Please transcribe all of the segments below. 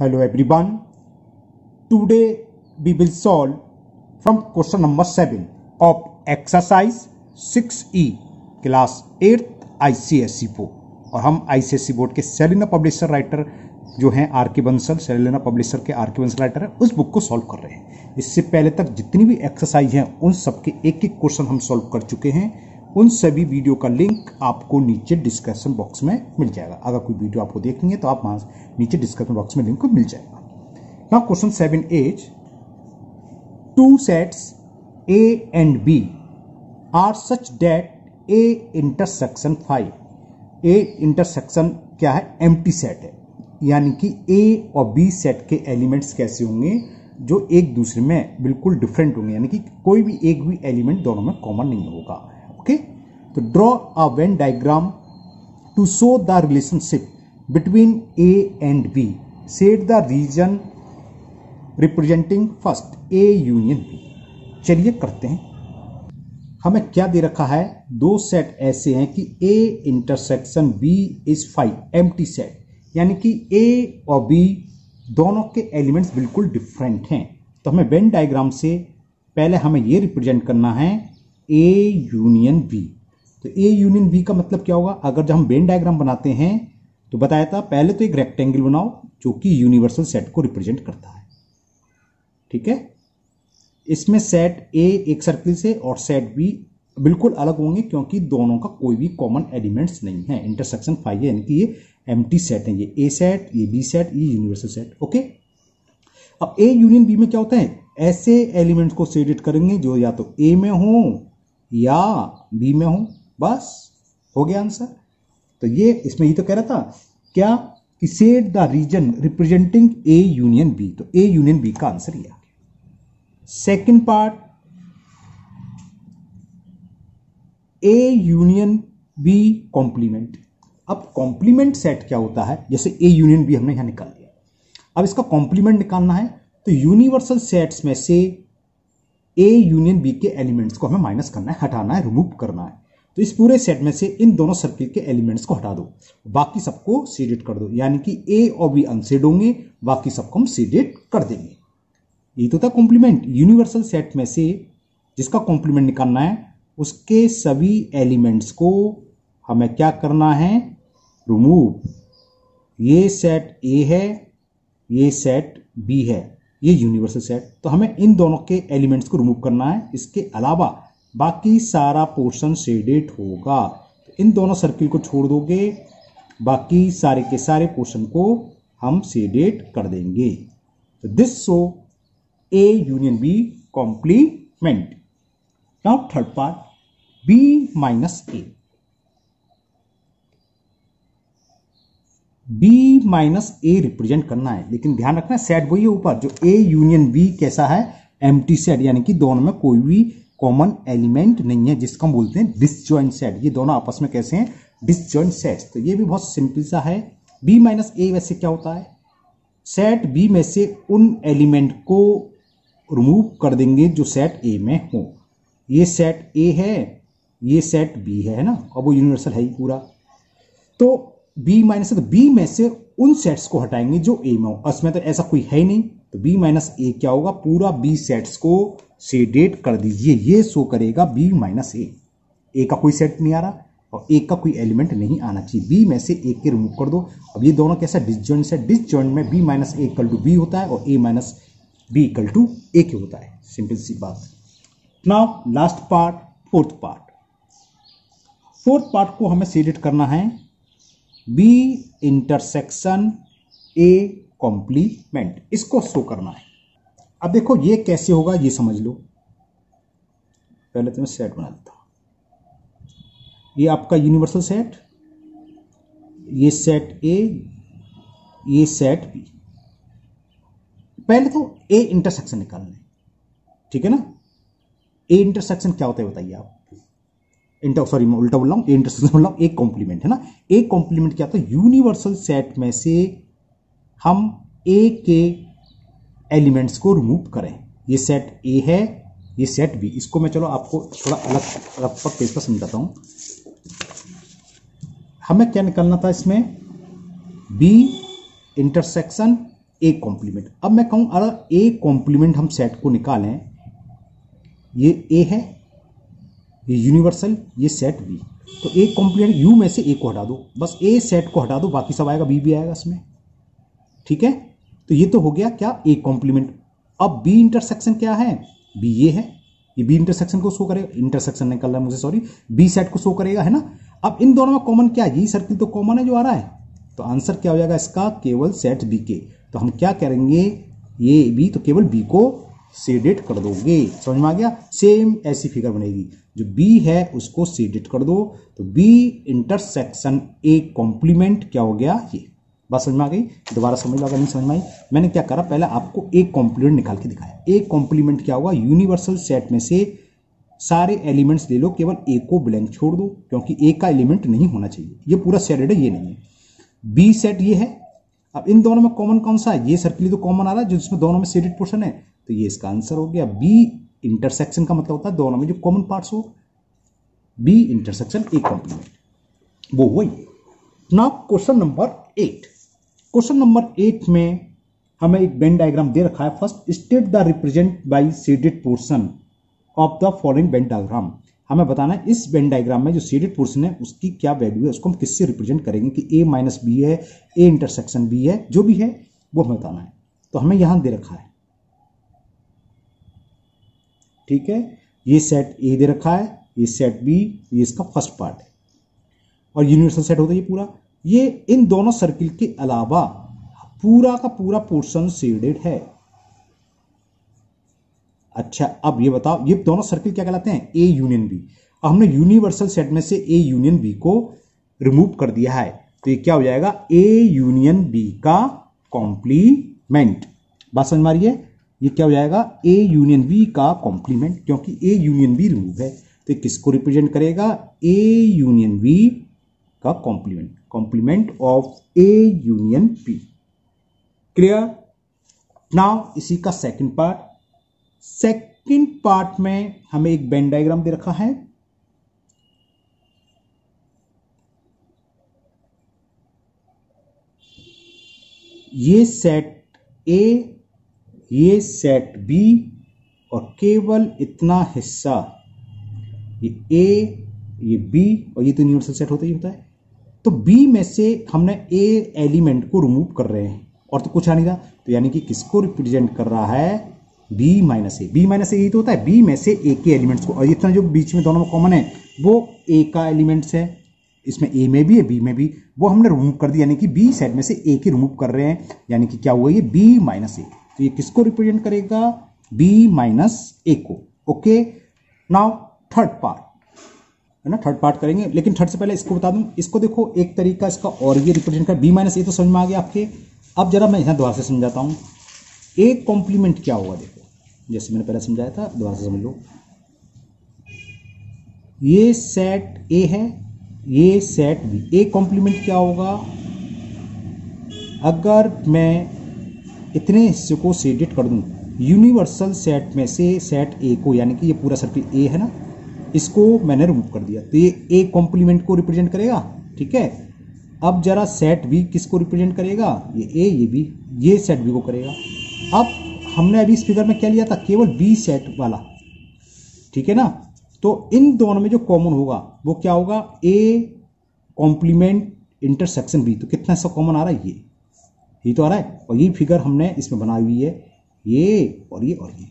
Hello, everyone. Today, we will solve from question number 7 of exercise 6E class 8th ICSE board और हम ICSE board के Selina publisher writer जो हैं R K Bansal Selina publisher के R K Bansal writer है, उस book को solve कर रहे हैं। इससे पहले तक जितनी भी एक्सरसाइज हैं, उन सबके एक एक क्वेश्चन हम सॉल्व कर चुके हैं। उन सभी वीडियो का लिंक आपको नीचे डिस्क्रिप्शन बॉक्स में मिल जाएगा। अगर कोई वीडियो आपको देखनी है तो आप वहाँ नीचे डिस्क्रिप्शन बॉक्स में लिंक मिल जाएगा। Now question seven as two sets A and B are such that A intersection phi A intersection क्या है? एम सेट है। यानी कि ए और बी सेट के एलिमेंट्स कैसे होंगे? जो एक दूसरे में बिल्कुल डिफरेंट होंगे। यानी कि कोई भी एक भी एलिमेंट दोनों में कॉमन नहीं होगा। तो draw a Venn diagram to show the relationship between A and B set the region representing first A union B चलिए करते हैं। हमें क्या दे रखा है? दो सेट ऐसे हैं कि A intersection B is phi M set यानी कि ए और बी दोनों के एलिमेंट्स बिल्कुल डिफरेंट हैं। तो हमें वेन डायग्राम से पहले हमें यह रिप्रेजेंट करना है ए यूनियन बी तो ए यूनियन बी का मतलब क्या होगा? अगर जब हम बेन डायग्राम बनाते हैं तो बताया था, पहले तो एक रेक्टेंगल बनाओ, जो कि यूनिवर्सल सेट को रिप्रेजेंट करता है। ठीक है? इसमें सेट ए एक सर्किल से और सेट बी बिल्कुल अलग होंगे, क्योंकि दोनों का कोई भी कॉमन एलिमेंट्स नहीं है। इंटरसेक्शन फाइव है, यानी कि ये एम सेट है, ये ए सेट ये बी सेट ये यूनिवर्सल सेट ओके अब ए यूनियन बी में क्या होता है? ऐसे एलिमेंट्स को सेडिट करेंगे, जो या तो ए में हो या बी में हो। बस, हो गया आंसर तो ये, इसमें ये तो कह रहा था, क्या set the region representing A union B? तो ए यूनियन बी का आंसर ये आ गया. Second part A union B complement अब कॉम्प्लीमेंट सेट क्या होता है? जैसे ए यूनियन बी हमने यहाँ निकाल लिया अब इसका कॉम्प्लीमेंट निकालना है तो यूनिवर्सल सेट्स में से ए यूनियन बी के एलिमेंट्स को हमें माइनस करना है, हटाना है रिमूव करना है. तो इस पूरे सेट में से इन दोनों सर्किल के एलिमेंट्स को हटा दो। बाकी सबको सीडेट कर दो। यानी कि ए और बी अनसेड होंगे, बाकी सबको हम सीडेट कर देंगे। ये तो था कॉम्प्लीमेंट यूनिवर्सल सेट में से जिसका कॉम्प्लीमेंट निकालना है, उसके सभी एलिमेंट्स को हमें क्या करना है? रिमूव ये सेट ए है, ये सेट बी है। ये यूनिवर्सल सेट तो हमें इन दोनों के एलिमेंट्स को रिमूव करना है। इसके अलावा बाकी सारा पोर्शन शेडेड होगा। इन दोनों सर्किल को छोड़ दोगे, बाकी सारे के सारे पोर्शन को हम शेडेड कर देंगे। तो this so A union B complement now third part B minus A B minus A represent करना है, लेकिन ध्यान रखना सेट वही है ऊपर, जो ए यूनियन बी कैसा है एम टी सेट यानी कि दोनों में कोई भी कॉमन एलिमेंट नहीं है, जिसको हम बोलते हैं डिसजॉइंट सेट ये दोनों आपस में कैसे हैं? डिसजॉइंट सेट्स तो ये भी बहुत सिंपल सा है। बी माइनस ए वैसे क्या होता है? सेट बी में से उन एलिमेंट को रिमूव कर देंगे जो सेट ए में हो। ये सेट ए है, ये सेट बी है ना? और वो यूनिवर्सल है ही पूरा। तो बी माइनस बी में से उन सेट्स को हटाएँगे जो ए में हो। उसमें तो ऐसा कोई है ही नहीं। तो बी माइनस ए क्या होगा? पूरा बी सेट्स को सेडेट कर दीजिए। ये शो करेगा बी माइनस ए ए का कोई सेट नहीं आ रहा और ए का कोई एलिमेंट नहीं आना चाहिए। बी में से ए के रिमूव कर दो। अब ये दोनों कैसा डिसजॉइंट है डिसजॉइंट में B minus A equal to B होता है और A minus B equal to A के होता है। सिंपल सी बात। Now last part fourth part fourth part को हमें सेडेट करना है। बी इंटरसेक्शन ए कॉम्प्लीमेंट इसको शो करना है। अब देखो, ये कैसे होगा, ये समझ लो। पहले तो मैं सेट बना देता हूँ। ये आपका यूनिवर्सल सेट ये सेट ए ये सेट बी पहले तो ए इंटरसेक्शन निकालने ठीक है ना? ए इंटरसेक्शन क्या होता है बताइए आप? इंटर सॉरी मैं उल्टा बोल रहा हूँ ए इंटरसेक्शन बोल रहा हूँ एक कॉम्प्लीमेंट है ना? ए कॉम्प्लीमेंट क्या होता है? यूनिवर्सल सेट में से हम ए के एलिमेंट्स को रिमूव करें। ये सेट ए है, ये सेट बी इसको मैं चलो आपको थोड़ा अलग अलग पेज पर समझाता हूँ। हमें क्या निकालना था इसमें? बी इंटरसेक्शन ए कॉम्प्लीमेंट अब मैं कहूँ, अगर ए कॉम्प्लीमेंट हम सेट को निकालें, ये ए है, ये यूनिवर्सल ये सेट बी तो ए कॉम्प्लीमेंट यू में से ए को हटा दो। बस ए सेट को हटा दो, बाकी सब आएगा बी भी आएगा इसमें। ठीक है? तो ये तो हो गया क्या? ए कॉम्प्लीमेंट अब बी इंटरसेक्शन क्या है? बी ये है। ये बी इंटरसेक्शन को शो करेगा। इंटरसेक्शन निकल रहा है मुझे सॉरी बी सेट को शो करेगा, है ना? अब इन दोनों में कॉमन क्या है? यही सर्किल तो कॉमन है जो आ रहा है। तो आंसर क्या हो जाएगा इसका? केवल सेट बी के तो हम क्या करेंगे? ये बी तो केवल बी को सेडेट कर दोगे। समझ में आ गया? सेम ऐसी फिगर बनेगी। जो बी है, उसको सेडेट कर दो। तो बी इंटरसेक्शन ए कॉम्प्लीमेंट क्या हो गया? ये। बात समझ में आ गई? दोबारा समझ लो, अगर नहीं समझ में आई। मैंने क्या करा, पहले आपको एक कॉम्प्लीमेंट निकाल के दिखाया। एक कॉम्प्लीमेंट क्या होगा यूनिवर्सल सेट में से सारे एलिमेंट्स ले लो, केवल ए को ब्लैंक छोड़ दो, क्योंकि ए का एलिमेंट नहीं होना चाहिए। ये पूरा सेटेड है, ये नहीं है। बी सेट ये है। अब इन दोनों में कॉमन कौन सा है? ये सर्किल तो कॉमन आ रहा है जिसमें दोनों में सेडेड पोर्शन है। तो ये इसका आंसर हो गया। बी इंटरसेक्शन का मतलब होता है दोनों में जो कॉमन पार्ट्स हो। बी इंटरसेक्शन ए कॉम्प्लीमेंट वो वही now question number eight question number eight में हमें एक बेन डायग्राम दे रखा है। First state the represent by shaded portion of the following Venn diagram हमें बताना है, इस बेन डायग्राम में जो सीडेड पोर्सन है, उसकी क्या वैल्यू है, उसको हम किससे रिप्रेजेंट करेंगे कि ए माइनस बी है ए इंटरसेक्शन बी है, जो भी है, वो हमें बताना है। तो हमें यहाँ दे रखा है। ठीक है? ये सेट ए दे रखा है, ये सेट बी ये इसका फ़र्स्ट पार्ट है। और यूनिवर्सल सेट होता है ये पूरा। ये इन दोनों सर्किल के अलावा पूरा का पूरा पोर्शन शेडेड है। अच्छा अब ये बताओ, ये दोनों सर्किल क्या कहलाते हैं? ए यूनियन बी अब हमने यूनिवर्सल सेट में से ए यूनियन बी को रिमूव कर दिया है। तो ये क्या हो जाएगा? ए यूनियन बी का कॉम्प्लीमेंट बात समझ मारिए ये क्या हो जाएगा? ए यूनियन बी का कॉम्प्लीमेंट क्योंकि ए यूनियन बी रिमूव है। तो किसको रिप्रेजेंट करेगा? ए यूनियन बी का complement complement of A union B clear now इसी का सेकंड पार्ट सेकंड पार्ट में हमें एक बेन डायग्राम दे रखा है। ये सेट ए ये सेट बी और केवल इतना हिस्सा, ये ए ये बी और ये तो यूनिवर्सल सेट होता ही होता है। तो बी में से हमने ए एलिमेंट को रिमूव कर रहे हैं। और तो कुछ आ नहीं रहा तो यानी कि किसको रिप्रेजेंट कर रहा है? B minus A B minus A यही तो होता है। बी में से ए के एलिमेंट्स को। और इतना जो बीच में दोनों में कॉमन है, वो ए का एलिमेंट्स है। इसमें ए में भी है बी में भी। वो हमने रिमूव कर दिया। यानी कि बी सेट में से ए की रिमूव कर रहे हैं। यानी कि क्या हुआ? ये बी माइनस ए तो ये किसको रिप्रेजेंट करेगा? बी माइनस ए को। ओके नाउ थर्ड पार्ट है ना थर्ड पार्ट करेंगे। लेकिन थर्ड से पहले इसको बता दूँ, इसको देखो, एक तरीका इसका और ये रिप्रेजेंट कर बी माइनस ए तो समझ में आ गया आपके। अब जरा मैं यहाँ दोबारा से समझाता हूँ। ए कॉम्प्लीमेंट क्या होगा देखो? जैसे मैंने पहले समझाया था, दोबारा से समझ लो। ये सेट ए है, ये सेट बी ए कॉम्प्लीमेंट क्या होगा? अगर मैं इतने हिस्से को सेडेट कर दूँ यूनिवर्सल सेट में से सेट ए को, यानी कि ये पूरा सर्किल ए है ना इसको मैंने रिमूव कर दिया। तो ये ए कॉम्प्लीमेंट को रिप्रेजेंट करेगा, ठीक है? अब जरा सेट बी किसको रिप्रेजेंट करेगा? ये ए ये बी ये सेट बी को करेगा। अब हमने अभी इस फिगर में क्या लिया था? केवल बी सेट वाला, ठीक है ना? तो इन दोनों में जो कॉमन होगा, वो क्या होगा? ए कॉम्प्लीमेंट इंटरसेक्शन बी तो कितना सा कॉमन आ रहा है? ये। ये तो आ रहा है। और ये फिगर हमने इसमें बनाई हुई है। ये और ये और ये।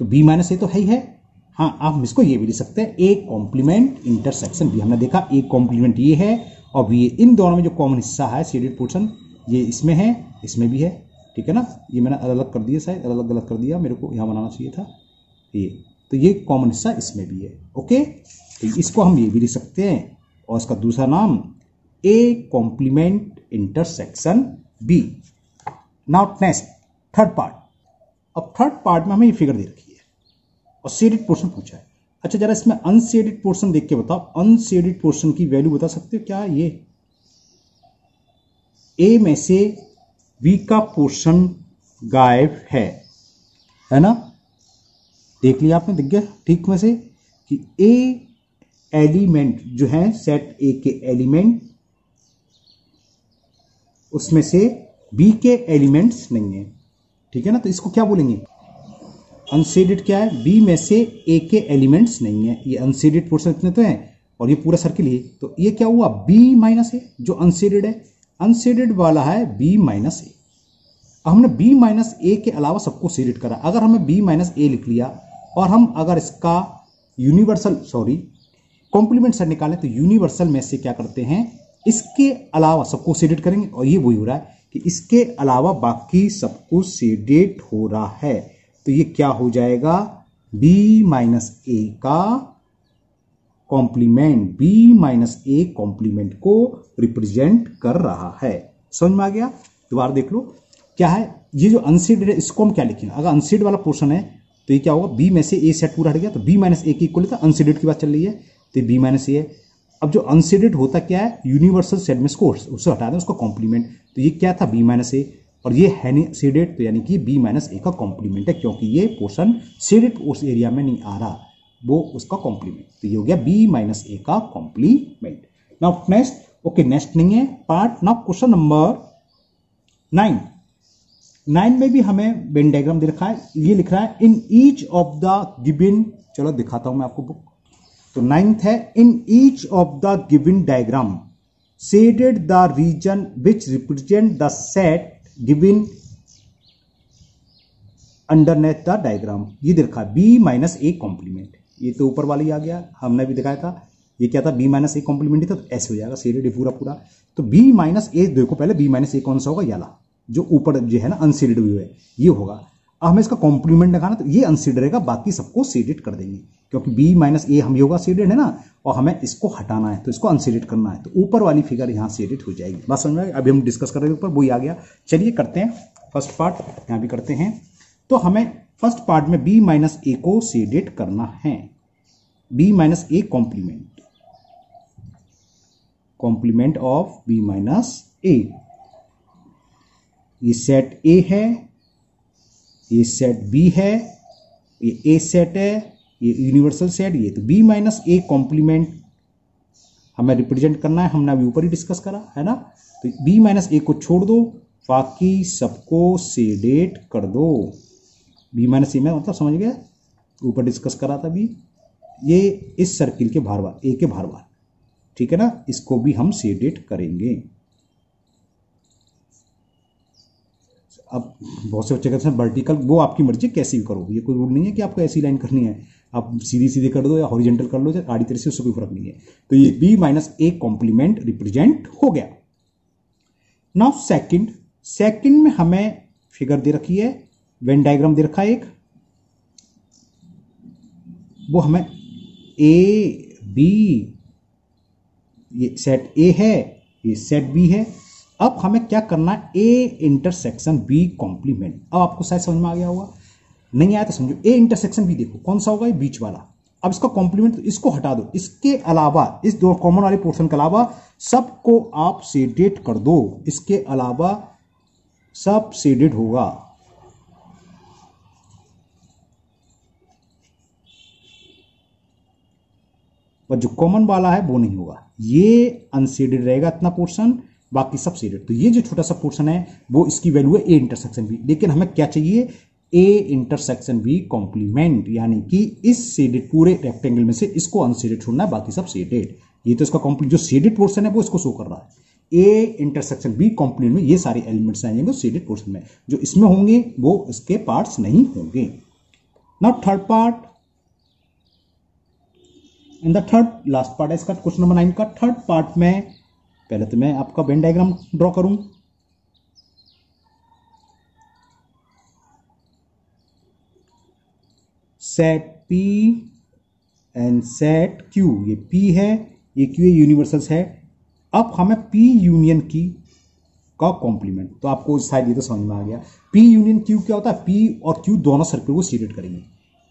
तो बी माइनस ए तो है ही है। हाँ आप इसको ये भी लिख सकते हैं ए कॉम्प्लीमेंट इंटरसेक्शन बी हमने देखा ए कॉम्प्लीमेंट ये है और बी इन दोनों में जो कॉमन हिस्सा है सीडेड पोर्सन ये इसमें है, इसमें भी है, ठीक है ना? ये मैंने अलग अलग कर दिया, शायद अलग अलग कर दिया, मेरे को यहाँ बनाना चाहिए था, ये। तो ये कॉमन हिस्सा इसमें भी है, ओके? तो इसको हम ये भी लिख सकते हैं, और इसका दूसरा नाम A complement intersection B now next third part अब थर्ड पार्ट में हमें ये फिगर दे रखी और शेडेड पोर्शन पूछा है। अच्छा जरा इसमें अनशेडेड पोर्शन देख के बताओ। अनशेडेड पोर्शन की वैल्यू बता सकते हो? क्या ये? ए में से बी का पोर्शन गायब है है ना? देख लिया आपने, दिख गया? ठीक में से कि ए एलिमेंट जो है सेट ए के एलिमेंट उसमें से बी के एलिमेंट्स नहीं है। ठीक है ना? तो इसको क्या बोलेंगे? अनसेडेड क्या है? बी में से ए के एलिमेंट्स नहीं है। ये अनसेडेड पोर्शन इतने तो हैं और ये पूरा सर्किल ही तो ये क्या हुआ? बी माइनस ए जो अनसेडेड है। अनसेडेड वाला है बी माइनस ए हमने बी माइनस ए के अलावा सबको सीडेड करा। अगर हमें बी माइनस ए लिख लिया और हम अगर इसका यूनिवर्सल सॉरी कॉम्प्लीमेंट सर निकालें तो यूनिवर्सल में से क्या करते हैं? इसके अलावा सबको सीडेड करेंगे और ये वही हो रहा है कि इसके अलावा बाकी सबको सीडेड हो रहा है। तो ये क्या हो जाएगा? B माइनस ए का complement b minus A complement को रिप्रेजेंट कर रहा है। समझ में आ गया? दोबारा देख लो। क्या है? ये जो अनसीड है, इसको हम क्या लिखेंगे अगर अनसीड वाला पोर्शन है तो ये क्या होगा? बी में से ए सेट पूरा हट गया तो बी माइनस ए की इक्वल अनसीडेड की बात चल रही है। तो बी माइनस ए है। अब जो अनसीडेड होता क्या है? यूनिवर्सल सेट में उसको उससे हटा दें, उसका कॉम्प्लीमेंट तो ये क्या था? बी माइनस ए और ये है नहीं तो यानी कि बी माइनस ए का कॉम्प्लीमेंट है, क्योंकि ये पोर्शन सीडेड उस एरिया में नहीं आ रहा। वो उसका कॉम्प्लीमेंट तो ये हो गया बी माइनस ए का complement now next okay next नहीं है part now question number nine nine में भी हमें बेन डायग्राम दे रखा है। ये लिख रहा है in each of the given चलो दिखाता हूँ मैं आपको बुक तो नाइन्थ है in each of the given diagram shaded the region which represent the set given underneath the diagram. ये दे रखा है बी माइनस ए कॉम्प्लीमेंट ये तो ऊपर वाला ही आ गया, हमने भी दिखाया था। ये क्या था? बी माइनस ए कॉम्प्लीमेंट था तो ऐसे हो जाएगा सेडेड पूरा पूरा। तो बी माइनस ए देखो पहले बी माइनस ए कौन सा होगा? याला, जो ऊपर जो है ना अनसीडेड व्यू है, ये होगा। अब हमें इसका कॉम्प्लीमेंट लगाना तो ये अनसीडेड रहेगा, बाकी सबको सीडेड कर देंगे। क्योंकि बी माइनस ए हम योगा सीडेड है ना? और हमें इसको हटाना है तो इसको अनसीडेड करना है। तो ऊपर वाली फिगर यहाँ सीडेड हो जाएगी। बात समझ में अभी हम डिस्कस कर रहे थे ऊपर वही आ गया। चलिए करते हैं फ़र्स्ट पार्ट यहाँ भी करते हैं। तो हमें फ़र्स्ट पार्ट में बी माइनस ए को सीडेड करना है। B minus A complement complement of B minus A ये सेट ए है, ये सेट बी है, ये ए सेट है ये यूनिवर्सल सेट ये तो बी माइनस ए कॉम्प्लीमेंट हमें रिप्रेजेंट करना है, हमने अभी ऊपर ही डिस्कस करा, है ना? तो बी माइनस ए को छोड़ दो, बाकी सबको सेडेट कर दो। बी माइनस ए में मतलब समझ गया ऊपर डिस्कस करा था बी ये इस सर्किल के भार बार ए के भार बार ठीक है ना? इसको भी हम सेडेट करेंगे। अब बहुत से बच्चे कहते हैं वर्टिकल वो आपकी मर्ज़ी, कैसी भी करो। ये कोई रूल नहीं है कि आपको ऐसी लाइन करनी है। आप सीधी सीधी कर दो या हॉरिजेंटल कर लो या आड़ी तरह से उससे कोई फ़र्क नहीं है। तो ये B minus A complement represent हो गया। नाउ सेकंड सेकंड में हमें फिगर दे रखी है वेन डायग्राम दे रखा है एक। वो हमें ए बी ये सेट ए है, ये सेट बी है। अब हमें क्या करना है? ए इंटरसेक्शन बी कॉम्प्लीमेंट अब आपको शायद समझ में आ गया होगा। नहीं आया तो समझो। ए इंटरसेक्शन बी देखो। कौन सा होगा? ये बीच वाला। अब इसका कॉम्प्लीमेंट तो इसको हटा दो। इसके अलावा, इस दो कॉमन वाले पोर्शन के अलावा, सबको आप सेडेट कर दो। इसके अलावा, सब सेडेड होगा। और जो कॉमन वाला है, वो नहीं होगा। ये अनसेडेड रहेगा इतना पोर्शन बाकी सब सीडेड तो ये जो छोटा सा पोर्शन है, वो इसकी वैल्यू है ए इंटरसेक्शन बी लेकिन हमें क्या चाहिए? ए इंटरसेक्शन बी कॉम्प्लीमेंट यानी कि इस सीडेड पूरे रेक्टेंगल में से इसको अनसीडेड छोड़ना है, बाकी सब सीडेड ये तो इसका कॉम्प्लीट जो सीडेड पोर्शन है, वो इसको शो कर रहा है। ए इंटरसेक्शन बी कॉम्प्लीमेंट में ये सारे एलिमेंट्स आ जाएँगे सीडेड पोर्शन में। जो इसमें होंगे, वो इसके पार्ट्स नहीं होंगे। Now third part in the third last part है इसका क्वेश्चन नंबर नाइन का। थर्ड पार्ट में पहले तो मैं आपका वेन डायग्राम ड्रॉ करूँ। Set P and set Q ये पी है, ये क्यू है यूनिवर्सल है। अब हमें पी यूनियन की का कॉम्प्लीमेंट तो आपको शायद ये तो समझ में आ गया। पी यूनियन क्यू क्या होता है? पी और क्यू दोनों सर्किल को सीडेड करेंगे।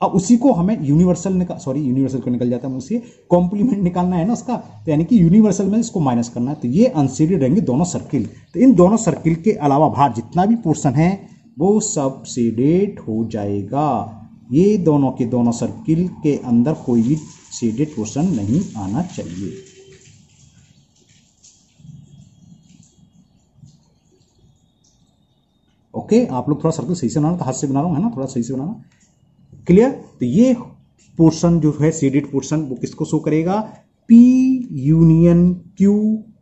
अब उसी को हमें यूनिवर्सल निकाल सॉरी यूनिवर्सल को निकल जाता है मुझसे कॉम्प्लीमेंट निकालना है ना उसका तो यानी कि यूनिवर्सल में इसको माइनस करना है तो ये अनसीडेड रहेंगे दोनों सर्किल तो इन दोनों सर्किल के अलावा बाहर जितना भी पोर्सन है, वो सब सीडेड हो जाएगा। ये दोनों के दोनों सर्किल के अंदर कोई भी सीडेड पोर्सन नहीं आना चाहिए। ओके आप लोग थोड़ा सर्किल सही से बनाना तो हाथ से बना रहा है ना? थोड़ा सही से बनाना क्लियर तो ये पोर्शन जो है सीडेड पोर्शन वो किसको शो करेगा? P union Q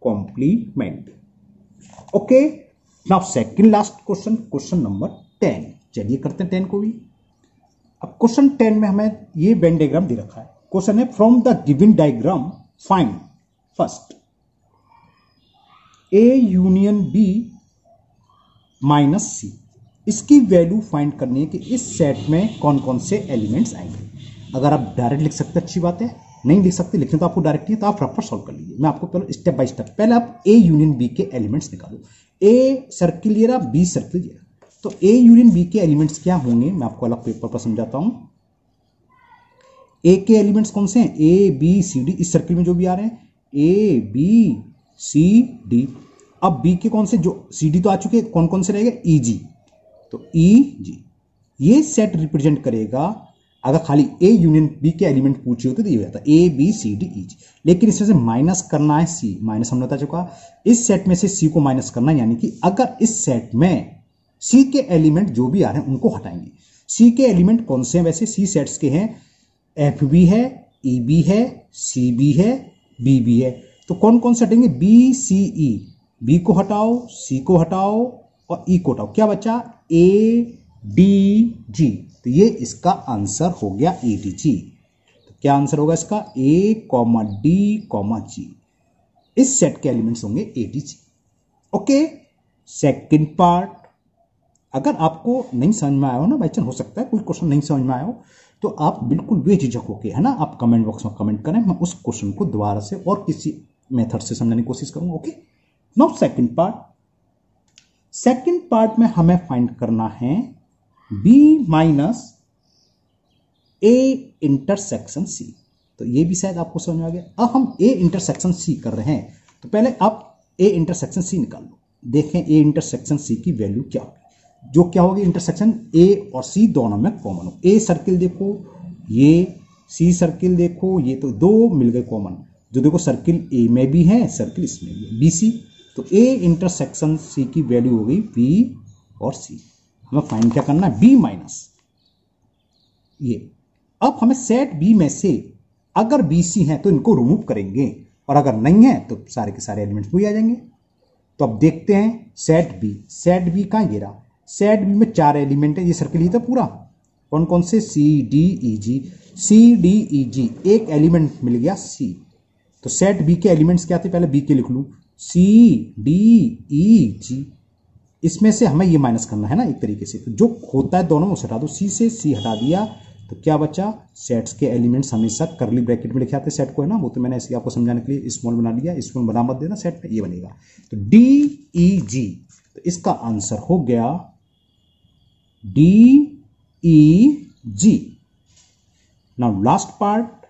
complement okay now second last question question number ten चलिए करते हैं टेन को भी। अब क्वेश्चन टेन में हमें ये वेन डायग्राम दे रखा है। क्वेश्चन है from the given diagram find first A union B minus C इसकी वैल्यू फाइंड करनी है कि इस सेट में कौन कौन से एलिमेंट्स आएँगे। अगर आप डायरेक्ट लिख सकते अच्छी बात है। नहीं लिख सकते लिखने तो आपको डायरेक्ट नहीं तो आप रफ सॉल्व कर लीजिए। मैं आपको पहले स्टेप बाय स्टेप पहले आप ए यूनियन बी के एलिमेंट्स निकालो। ए सर्किल रहा बी सर्किल रहा। तो ए यूनियन बी के एलिमेंट्स क्या होंगे? मैं आपको अलग पेपर पर समझाता हूँ। ए के एलिमेंट्स कौन से हैं? ए बी सी डी इस सर्किल में जो भी आ रहे हैं। ए बी सी डी अब बी के कौन से? जो सी डी तो आ चुके हैं कौन कौन से रहेगा ई e, जी तो ई e, जी ये सेट रिप्रेजेंट करेगा अगर खाली ए यूनियन बी के एलिमेंट पूछे होते तो ये हो जाता ए बी सी डी ई लेकिन इसमें से माइनस करना है सी माइनस हमने बता चुका। इस सेट में से सी को माइनस करना यानी कि अगर इस सेट में सी के एलिमेंट जो भी आ रहे हैं उनको हटाएँगे। सी के एलिमेंट कौन से हैं? वैसे सी सेट्स के हैं। एफ़ बी है ई e बी है सी बी है बी बी है। तो कौन कौन से हटेंगे? बी सी ई बी को हटाओ सी को हटाओ और ई e को हटाओ क्या बचा? ए डी जी तो ये इसका आंसर हो गया ए डी जी तो क्या आंसर होगा इसका? A comma D comma G इस सेट के एलिमेंट्स होंगे A D G okay? Second part अगर आपको नहीं समझ में आया हो ना बाई हो सकता है, कोई क्वेश्चन नहीं समझ में आया हो तो आप बिल्कुल बेझिझक होके, है ना, आप कमेंट बॉक्स में कमेंट करें, मैं उस क्वेश्चन को दोबारा से और किसी मेथड से समझने की कोशिश करूँगा, okay? Now second part second part में हमें फाइंड करना है B minus A intersection C तो ये भी शायद आपको समझ में आ गया। अब हम ए इंटरसेक्शन सी कर रहे हैं। तो पहले आप ए इंटरसेक्शन सी निकाल लो। देखें ए इंटरसेक्शन सी की वैल्यू क्या होगी। जो क्या होगी? इंटरसेक्शन ए और सी दोनों में कॉमन हो। ए सर्किल देखो, ये सी सर्किल देखो, ये तो दो मिल गए कॉमन जो देखो सर्किल ए में भी है सर्किल इसमें भी है। बी सी तो ए इंटरसेक्शन सी की वैल्यू हो गई बी और सी हमें फाइन क्या करना है? बी माइनस ये। अब हमें सेट बी में से अगर बी सी है तो इनको रिमूव करेंगे और अगर नहीं है तो सारे के सारे एलिमेंट्स वही आ जाएँगे। तो अब देखते हैं सेट बी सेट बी कहाँ गिरा? सेट बी में चार एलिमेंट है, ये सर्किल ही था पूरा। कौन कौन से? सी डी ई जी सी डी ई जी एक एलिमेंट मिल गया सी तो सेट बी के एलिमेंट्स क्या थे? पहले बी के लिख लू। सी डी ई जी इसमें से हमें ये माइनस करना है ना एक तरीके से। तो जो होता है दोनों में उसे हटा दो। सी से सी हटा दिया तो क्या बचा? सेट्स के एलिमेंट्स हमेशा करली ब्रैकेट में लिखे आते सेट को, है ना? वो तो मैंने ऐसे आपको समझाने के लिए स्मॉल बना लिया। स्मॉल बना मत देना सेट में ये बनेगा। तो डी ई जी तो इसका आंसर हो गया D E G now last part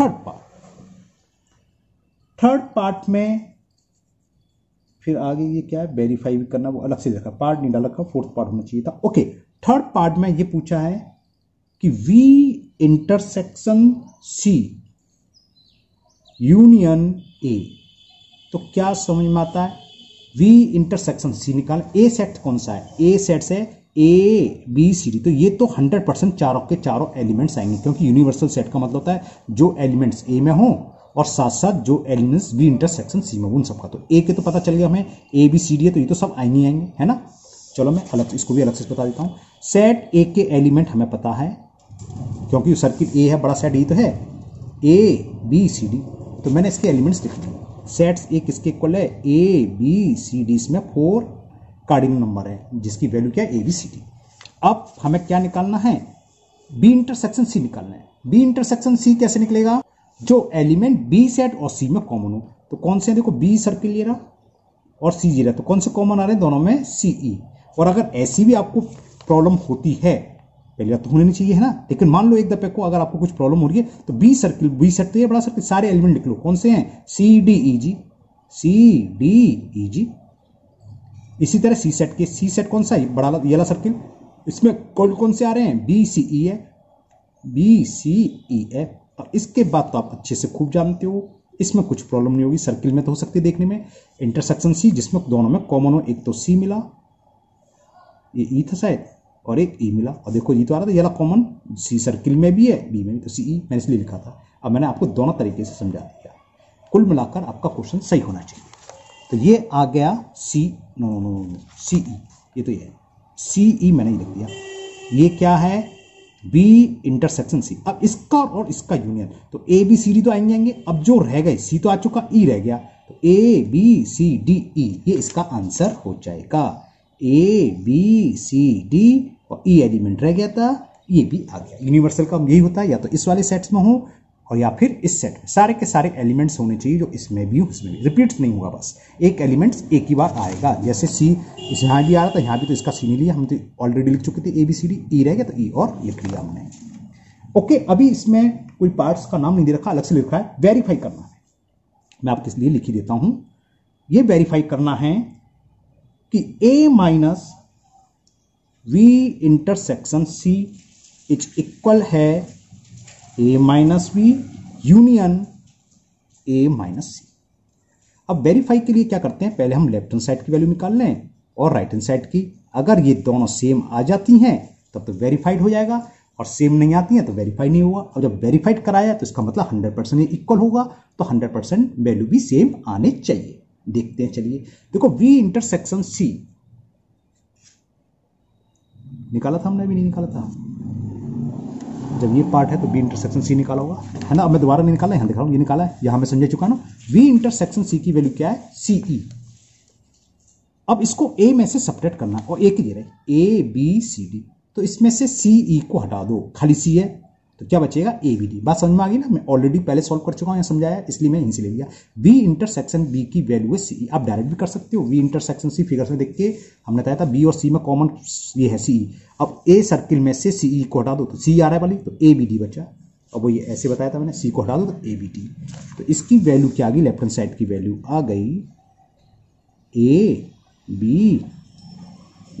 third part third part में फिर आगे ये क्या है? वेरीफाई भी करना, वो अलग से देखा। पार्ट नहीं डाल रखा फोर्थ पार्ट होना चाहिए था। ओके थर्ड पार्ट में ये पूछा है कि B intersection C union A तो क्या समझ में आता है? वी इंटरसेक्शन सी निकाल। ए सेट कौन सा है? ए सेट से ए बी सी डी तो ये तो 100 परसेंट चारों के चारों एलिमेंट्स आएँगे, क्योंकि यूनिवर्सल सेट का मतलब होता है जो एलिमेंट्स ए में हो और साथ साथ जो एलिमेंट्स बी इंटरसेक्शन सी में, उन सबका। तो ए के तो पता चल गया हमें ए बी सी डी है तो ये तो सब आएँगे आएँगे, है ना? चलो मैं अलग इसको भी अलग से बता देता हूँ। सेट ए के एलिमेंट हमें पता है, क्योंकि सर्किट ए है, बड़ा सेट ई तो है। ए बी सी डी तो मैंने इसके एलिमेंट्स लिख दिए सेट्स ए किसके इक्वल है? ए बी सी डी इसमें फोर कार्डिनल नंबर है, जिसकी वैल्यू क्या है? ए बी सी डी अब हमें क्या निकालना है? बी इंटरसेक्शन सी निकालना है। बी इंटरसेक्शन सी कैसे निकलेगा? जो एलिमेंट बी सेट और सी में कॉमन हो तो कौन से देखो बी सर्किल ले रहा और सी जी रहा तो कौन से कॉमन आ रहे हैं? दोनों में सीई e। और अगर ऐसी भी आपको प्रॉब्लम होती है, पहली बात तो होनी नहीं चाहिए, है ना? लेकिन मान लो एक दफे को अगर आपको कुछ प्रॉब्लम हो रही है तो बी सर्किल बी सेट तो ये बड़ा सर्किल सारे एलिमेंट लिख लो। कौन से हैं? सी डी ई जी सी डी ई जी इसी तरह सी सेट के सी सेट कौन सा है? बड़ा येला सर्किल इसमें कौन कौन से आ रहे हैं? बी सी ई है। बी सी ई है। और इसके बाद तो आप अच्छे से खूब जानते हो। इसमें कुछ प्रॉब्लम नहीं होगी। सर्किल में तो हो सकती है देखने में। इंटरसेक्शन सी जिसमें दोनों में कॉमन हो। एक तो सी मिला। ये ई था शायद। और एक ई मिला। और देखो ये तो आ रहा था। ये कॉमन सी सर्किल में भी है। बी में भी। तो सी ई मैंने इसलिए लिखा था। अब मैंने आपको दोनों तरीके से समझा दिया। कुल मिलाकर आपका क्वेश्चन सही होना चाहिए। तो ये आ गया C no no no C E ये तो ये है। सी ई मैंने लिख दिया। ये क्या है? बी इंटरसेक्शन सी अब इसका और इसका यूनियन तो ए बी सी डी तो आएँगे आएँगे। अब जो रह गए सी तो आ चुका ई e रह गया। तो ए बी सी डी ई ये इसका आंसर हो जाएगा। ए बी सी डी और ई e एलिमेंट रह गया था, ये भी आ गया। यूनिवर्सल का यही होता है, या तो इस वाले सेट्स में हो और या फिर इस सेट में। सारे के सारे एलिमेंट्स होने चाहिए जो इसमें भी इसमें भी। रिपीट नहीं होगा बस। एक एलिमेंट्स एक ही बार आएगा। जैसे सी इस यहाँ भी आ रहा था, यहाँ भी तो इसका सी नहीं लिया। हम तो ऑलरेडी लिख चुके थे ए बी सी डी ई रह गया तो ई और लिख लिया हमने। ओके अभी इसमें कोई पार्ट्स का नाम नहीं दे रखा, अलग से लिखा है। वेरीफाई करना है। मैं आपके लिए लिख ही देता हूँ। ये वेरीफाई करना है कि A minus V intersection C is equal है A minus V union A minus C अब वेरीफाई के लिए क्या करते हैं? पहले हम लेफ़्ट हैंड साइड की वैल्यू निकाल लें और राइट हैंड साइड की। अगर ये दोनों सेम आ जाती हैं, तब तो वेरीफाइड हो जाएगा। और सेम नहीं आती हैं तो वेरीफाई नहीं हुआ। और जब वेरीफाइड कराया तो इसका मतलब हंड्रेड परसेंट इक्वल होगा तो हंड्रेड परसेंट वैल्यू भी सेम आने चाहिए। देखते हैं, चलिए। देखो वी इंटरसेक्शन सी निकाला था हमने भी नहीं निकाला था? जब ये पार्ट है तो बी इंटरसेक्शन सी निकाला होगा। है ना? अब मैं दोबारा नहीं निकाला यहाँ दिखा ये निकाला है। यहाँ मैं समझा चुका ना। वी इंटरसेक्शन सी की वैल्यू क्या है? सी ई। अब इसको ए में से सपरेट करना और ए की दे रहे ए बी सी डी तो इसमें से सी ई e को हटा दो। खाली सी है। तो क्या बचेगा? ए बी डी बात समझ में आ गई ना? मैं ऑलरेडी पहले सॉल्व कर चुका हूँ समझाया, इसलिए मैं यहीं ले लिया। वी इंटरसेक्शन बी की वैल्यू है सी आप डायरेक्ट भी कर सकते हो। वी इंटरसेक्शन सी फिगर में देख के हमने बताया था बी और सी में कॉमन ये है सी अब ए सर्किल में से सी को हटा दो तो सी आ रहा है वाली तो ए बी डी बचा। अब वो ये ऐसे बताया था मैंने सी को हटा दो तो ए बी डी तो इसकी वैल्यू क्या आ गई? लेफ़्ट हैंड साइड की वैल्यू आ गई ए बी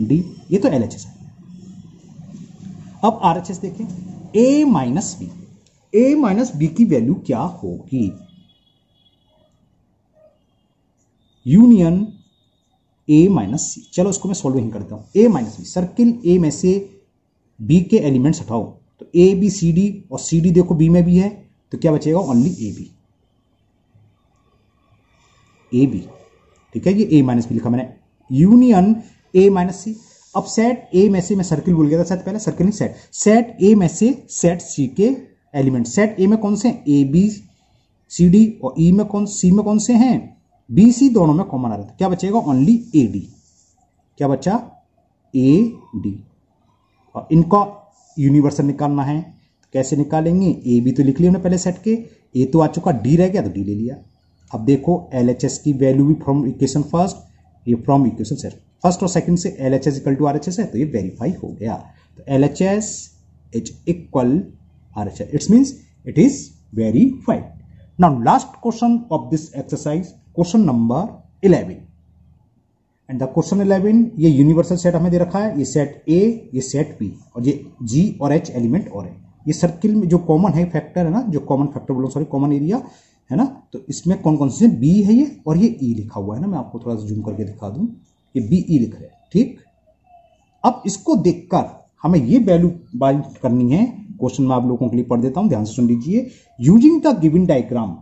डी ये तो एल एच एस है। अब आर एच एस देखें। A minus B A minus B की वैल्यू क्या होगी? यूनियन ए माइनस सी चलो इसको मैं सॉल्व करता हूँ। A minus B circle A में से बी के एलिमेंट्स हटाओ तो ए बी सी डी और सी डी देखो बी में भी है तो क्या बचेगा? Only A B A B ठीक है, ये ए माइनस बी लिखा मैंने। यूनियन ए माइनस सी अब सेट ए में से मैं सर्किल बोल गया था शायद पहले सर्किल नहीं सेट सेट ए में से सेट सी के एलिमेंट सेट ए में कौन से ए बी सी डी और ई e में कौन सी में कौन से हैं? बी सी दोनों में कॉमन आ रहा था। क्या बचेगा? ओनली ए डी क्या बचा? ए डी और इनका यूनिवर्सल निकालना है। तो कैसे निकालेंगे? ए बी तो लिख लिया हमने पहले सेट के। ए तो आ चुका डी रह गया तो डी ले लिया। अब देखो एल एच एस की वैल्यू भी फ्रॉम इक्वेशन फ़र्स्ट ये फ्रॉम इक्वेशन सेट फ़र्स्ट और सेकंड से L H S equal to R H S है तो ये वेरीफाई हो गया. तो L H S is equal R H S it's means it is verified now last question of this exercise question number eleven and the question eleven ये universal set हमें दे रखा है, ये सेट ए ये सेट बी और ये जी और एच एलिमेंट और है. ये सर्किल में जो कॉमन है फैक्टर है ना, जो कॉमन फैक्टर बोलो सॉरी कॉमन एरिया है ना? तो इसमें कौन कौन से? बी है ये और ये ई e लिखा हुआ है ना? मैं आपको थोड़ा सा जूम करके दिखा दूँ। ये बी ई e लिख रहे हैं, ठीक? अब इसको देखकर हमें ये वैल्यू बाइंड करनी है। क्वेश्चन में आप लोगों के लिए पढ़ देता हूँ, ध्यान से सुन लीजिए। Using the given diagram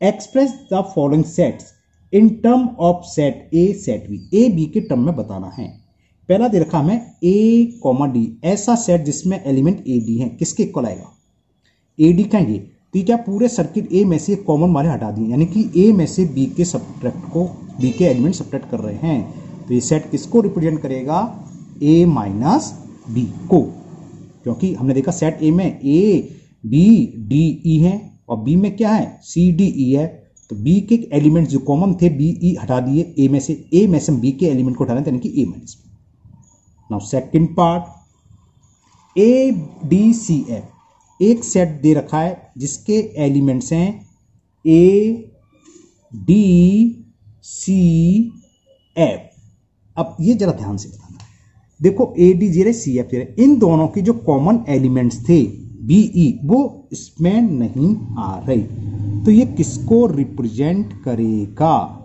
express the following sets in term of set A set B A B के टर्म में बताना है। पहला दे रखा हमें ए कॉमा डी ऐसा सेट जिसमें एलिमेंट ए डी है। किसके इक्वल आएगा? ए डी का ये। तो क्या पूरे सर्किट ए में से कॉमन वाले हटा दिए? यानी कि ए में से बी के सब्ट्रैक्ट को बी के एलिमेंट सब्ट्रैक्ट कर रहे हैं। तो ये सेट किसको रिप्रेजेंट करेगा? ए माइनस बी को। क्योंकि हमने देखा सेट ए में ए बी डी ई है और बी में क्या है? सी डी ई है। तो बी के एलिमेंट जो कॉमन थे बी ई e हटा दिए। ए में से ए में से बी के एलिमेंट को हटा यानी कि A minus B now second part A D C F एक सेट दे रखा है जिसके एलिमेंट्स हैं ए डी सी एफ़ अब ये जरा ध्यान से बताना देखो ए डी जीरे सी एफ़ जीरे इन दोनों के जो कॉमन एलिमेंट्स थे बीई e, वो इसमें नहीं आ रही। तो ये किसको रिप्रेजेंट करेगा?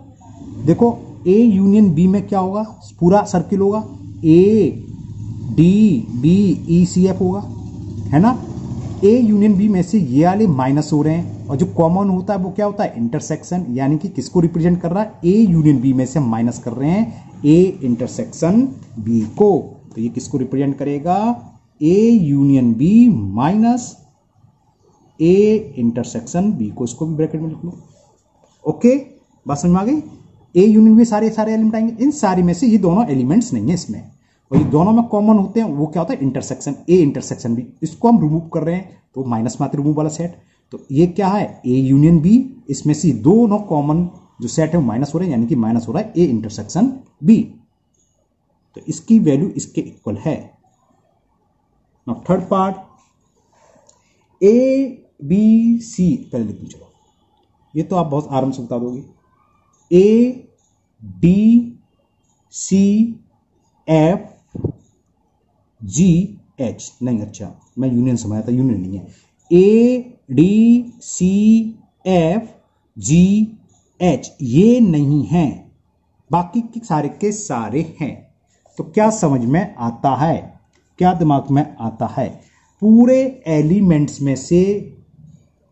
देखो ए यूनियन बी में क्या होगा? पूरा सर्किल होगा। A D B E C F होगा। है ना? ए यूनियन बी में से ये वाले माइनस हो रहे हैं। और जो कॉमन होता है, वो क्या होता है? इंटरसेक्शन यानी कि किसको रिप्रेजेंट कर रहा है? ए यूनियन बी में से माइनस कर रहे हैं। ए इंटरसेक्शन बी को। तो ये किसको रिप्रेजेंट करेगा? A union B minus A intersection B को। इसको भी ब्रैकेट में लिख लो। ओके बात समझ में आ गई? ए यूनियन में सारे सारे एलिमेंट आएँगे। इन सारे में से ये दोनों एलिमेंट्स नहीं है इसमें। और ये दोनों में कॉमन होते हैं, वो क्या होता है? इंटरसेक्शन ए इंटरसेक्शन बी इसको हम रिमूव कर रहे हैं तो माइनस मात्र रिमूव वाला सेट तो ये क्या है? ए यूनियन बी इसमें से दोनों कॉमन जो सेट है, वो माइनस हो रहे हैं, यानी कि माइनस हो रहा है ए इंटरसेक्शन बी तो इसकी वैल्यू इसके इक्वल है. Third part A B C पहले लिख चलो. ये तो आप बहुत आराम से बता दोगे. A D C F G H नहीं अच्छा मैं यूनियन समझा था यूनियन नहीं है। A D C F G H ये नहीं है। बाकी के सारे के सारे हैं। तो क्या समझ में आता है? क्या दिमाग में आता है? पूरे एलिमेंट्स में से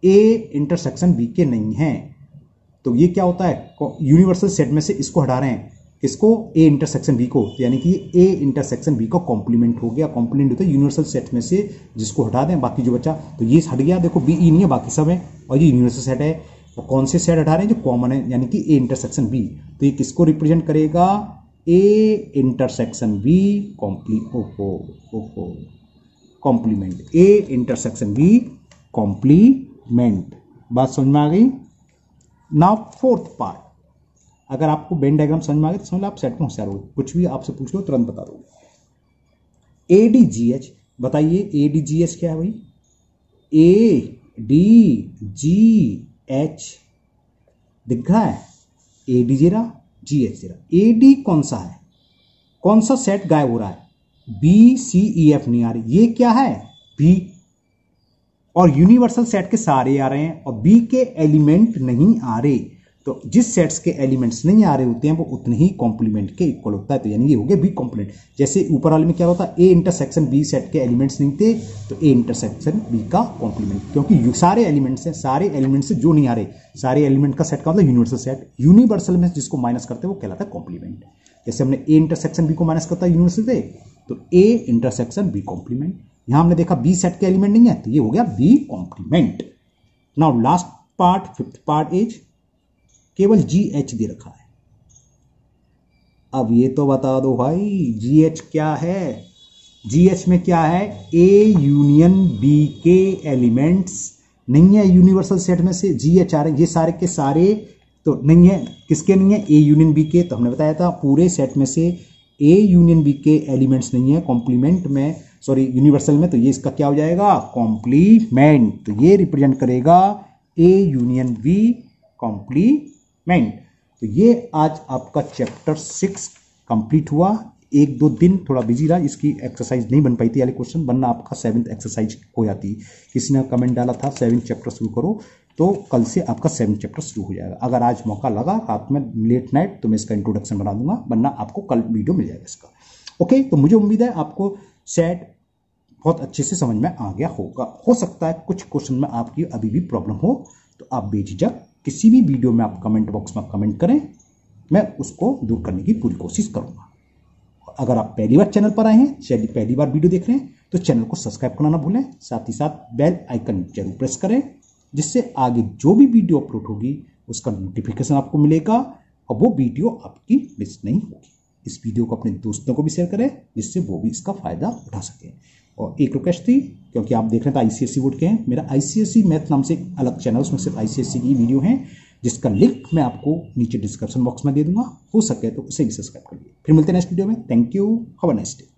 ए इंटरसेक्शन बी के नहीं है। तो ये क्या होता है? यूनिवर्सल सेट में से इसको हटा रहे हैं। किसको? ए इंटरसेक्शन बी को, यानी कि ए इंटरसेक्शन बी का कॉम्प्लीमेंट हो गया। कॉम्प्लीमेंट होता है यूनिवर्सल सेट में से जिसको हटा दें, बाकी जो बच्चा तो ये हट गया। देखो बी ई नहीं है, बाकी सब है, और ये यूनिवर्सल सेट है। और कौन से सेट हटा रहे हैं? जो कॉमन है, यानी कि ए इंटरसेक्शन बी तो ये किसको रिप्रेजेंट करेगा? ए इंटरसेक्शन बी कॉम्प्ली ओहो ओहो। Complement A intersection B complement बात समझ में आ गई? नाउ फोर्थ पार्ट अगर आपको बेन डायग्राम समझ में आ गया तो समझ लो आप सेट में होशियार हो कुछ भी आपसे पूछ लो, तुरंत बता दोगे। ए डी जी एच बताइए ए डी जी एच क्या है भाई? ए डी जी एच दिख है? ए डी जीरा जी एच जीरा। ए डी कौन सा है? कौन सा सेट गायब हो रहा है? बी सी ई एफ़ नहीं आ रही। ये क्या है? बी और यूनिवर्सल सेट के सारे आ रहे हैं और बी के एलिमेंट नहीं आ रहे। तो जिस सेट्स के एलिमेंट्स नहीं आ रहे होते हैं, वो उतने ही कॉम्प्लीमेंट के इक्वल होता है। तो यानी ये हो गया बी कॉम्प्लीमेंट जैसे ऊपर वाले में क्या होता है? ए इंटरसेक्शन बी सेट के एलिमेंट्स नहीं थे तो ए इंटरसेक्शन बी का कॉम्प्लीमेंट क्योंकि सारे एलिमेंट्स हैं, सारे एलिमेंट्स जो नहीं आ रहे। सारे एलिमेंट का सेट का मतलब यूनिवर्सल सेट यूनिवर्सल में जिसको माइनस करते हैं, वो कहलाता है कॉम्प्लीमेंट जैसे हमने ए इंटरसेक्शन बी को माइनस करता है यूनिवर्सल से तो ए इंटरसेक्शन बी कॉम्प्लीमेंट यहाँ हमने देखा बी सेट के एलिमेंट नहीं है तो ये हो गया B complement now last part fifth part is केवल जी एच दे रखा है। अब ये तो बता दो भाई जी एच क्या है? जी एच में क्या है? ए यूनियन बी के एलिमेंट्स नहीं है यूनिवर्सल सेट में से जी एच आ रहे ये सारे के सारे तो नहीं है। किसके नहीं है? ए यूनियन बी के तो हमने बताया था पूरे सेट में से ए यूनियन बी के एलिमेंट्स नहीं है। कॉम्प्लीमेंट में सॉरी यूनिवर्सल में तो ये इसका क्या हो जाएगा? कॉम्प्लीमेंट तो ये रिप्रेजेंट करेगा ए यूनियन बी कॉम्प्लीमेंट तो ये आज आपका चैप्टर सिक्स कंप्लीट हुआ। एक दो दिन थोड़ा बिज़ी रहा, इसकी एक्सरसाइज नहीं बन पाई थी। वाले क्वेश्चन बनना आपका सेवन्थ एक्सरसाइज हो जाती। किसी ने कमेंट डाला था सेवन चैप्टर शुरू करो तो कल से आपका सेवन चैप्टर शुरू हो जाएगा। अगर आज मौका लगा, रात में लेट नाइट तो मैं इसका इंट्रोडक्शन बना दूँगा। वरना आपको कल वीडियो मिल जाएगा इसका। ओके तो मुझे उम्मीद है आपको सेट बहुत अच्छे से समझ में आ गया होगा। हो सकता है कुछ क्वेश्चन में आपकी अभी भी प्रॉब्लम हो तो आप बेझिझक किसी भी वीडियो में आप कमेंट बॉक्स में कमेंट करें, मैं उसको दूर करने की पूरी कोशिश करूँगा। अगर आप पहली बार चैनल पर आए हैं पहली बार वीडियो देख रहे हैं तो चैनल को सब्सक्राइब करना ना भूलें, साथ ही साथ बेल आइकन ज़रूर प्रेस करें, जिससे आगे जो भी वीडियो अपलोड होगी, उसका नोटिफिकेशन आपको मिलेगा, और वो वीडियो आपकी मिस नहीं होगी। इस वीडियो को अपने दोस्तों को भी शेयर करें, जिससे वो भी इसका फ़ायदा उठा सकें। और एक रिक्वेस्ट थी, क्योंकि आप देख रहे थे आईसीएससी बोर्ड के हैं। मेरा आईसीएससी मैथ नाम से एक अलग चैनल उसमें सिर्फ़ आईसीएससी की वीडियो है, जिसका लिंक मैं आपको नीचे डिस्क्रिप्शन बॉक्स में दे दूँगा। हो सके तो उसे भी सब्सक्राइब करिए फिर मिलते हैं नेक्स्ट वीडियो में। Thank you have a nice day